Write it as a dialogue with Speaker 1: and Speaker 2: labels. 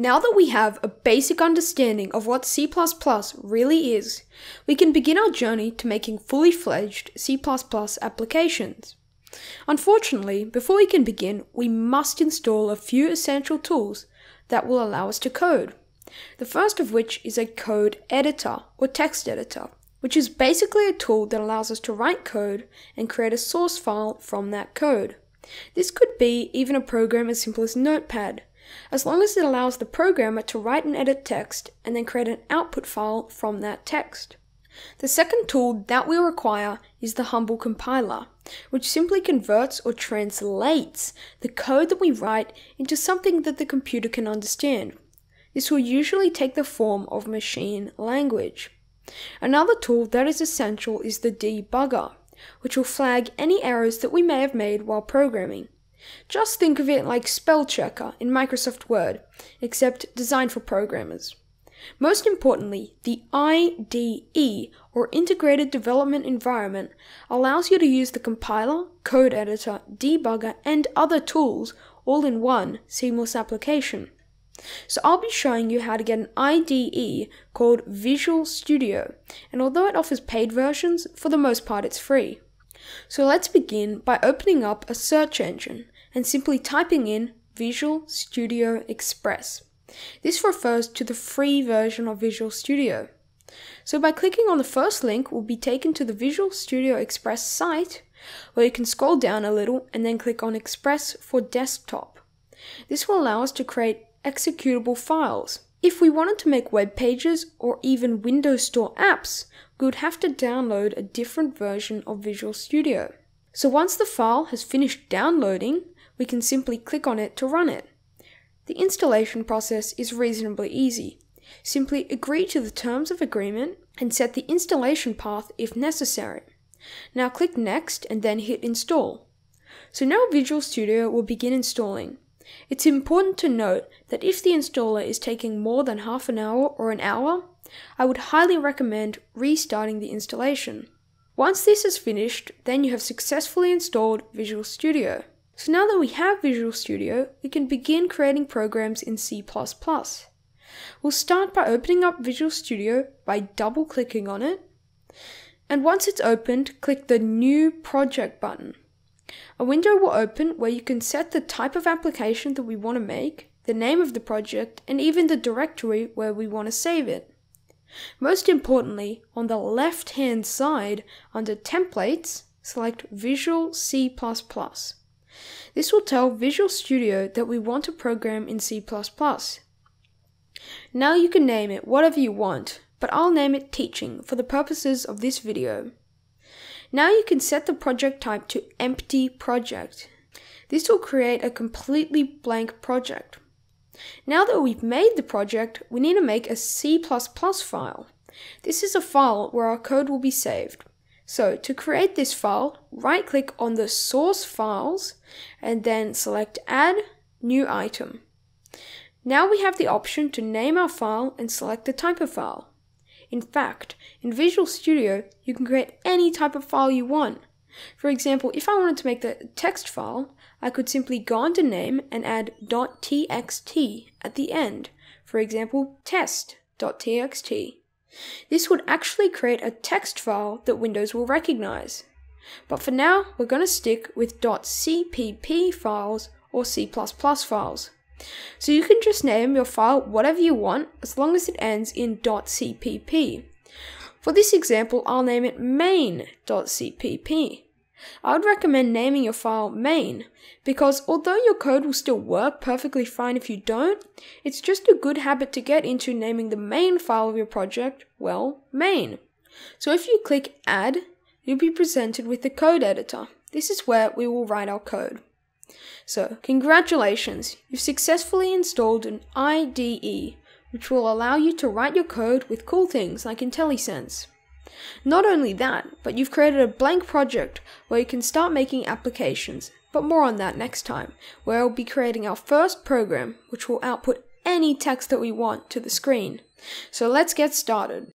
Speaker 1: Now that we have a basic understanding of what C++ really is, we can begin our journey to making fully fledged C++ applications. Unfortunately, before we can begin, we must install a few essential tools that will allow us to code. The first of which is a code editor or text editor, which is basically a tool that allows us to write code and create a source file from that code. This could be even a program as simple as Notepad, as long as it allows the programmer to write and edit text and then create an output file from that text. The second tool that we require is the Humble Compiler, which simply converts or translates the code that we write into something that the computer can understand. This will usually take the form of machine language. Another tool that is essential is the debugger, which will flag any errors that we may have made while programming. Just think of it like spell checker in Microsoft Word, except designed for programmers. Most importantly, the IDE, or Integrated Development Environment, allows you to use the compiler, code editor, debugger, and other tools all in one seamless application. So I'll be showing you how to get an IDE called Visual Studio, and although it offers paid versions, for the most part it's free. So let's begin by opening up a search engine and simply typing in Visual Studio Express. This refers to the free version of Visual Studio. So by clicking on the first link, we'll be taken to the Visual Studio Express site, where you can scroll down a little and then click on Express for Desktop. This will allow us to create executable files. If we wanted to make web pages or even Windows Store apps, we would have to download a different version of Visual Studio. So once the file has finished downloading, we can simply click on it to run it. The installation process is reasonably easy. Simply agree to the terms of agreement and set the installation path if necessary. Now click Next and then hit Install. So now Visual Studio will begin installing. It's important to note that if the installer is taking more than half an hour or an hour, I would highly recommend restarting the installation. Once this is finished, then you have successfully installed Visual Studio. So now that we have Visual Studio, we can begin creating programs in C++. We'll start by opening up Visual Studio by double clicking on it. And once it's opened, click the New Project button. A window will open where you can set the type of application that we want to make, the name of the project, and even the directory where we want to save it. Most importantly, on the left hand side, under Templates, select Visual C++. This will tell Visual Studio that we want to program in C++. Now you can name it whatever you want, but I'll name it Teaching for the purposes of this video. Now you can set the project type to empty project. This will create a completely blank project. Now that we've made the project, we need to make a C++ file. This is a file where our code will be saved. So to create this file, right click on the source files and then select add new item. Now we have the option to name our file and select the type of file. In fact, in Visual Studio, you can create any type of file you want. For example, if I wanted to make the text file, I could simply go into name and add .txt at the end. For example, test.txt. This would actually create a text file that Windows will recognize. But for now, we're going to stick with .cpp files or C++ files. So you can just name your file whatever you want as long as it ends in .cpp. For this example, I'll name it main.cpp. I would recommend naming your file main because although your code will still work perfectly fine if you don't, it's just a good habit to get into naming the main file of your project, well, main. So if you click add, you'll be presented with the code editor. This is where we will write our code. So, congratulations, you've successfully installed an IDE, which will allow you to write your code with cool things like IntelliSense. Not only that, but you've created a blank project where you can start making applications, but more on that next time, where I'll be creating our first program which will output any text that we want to the screen. So let's get started.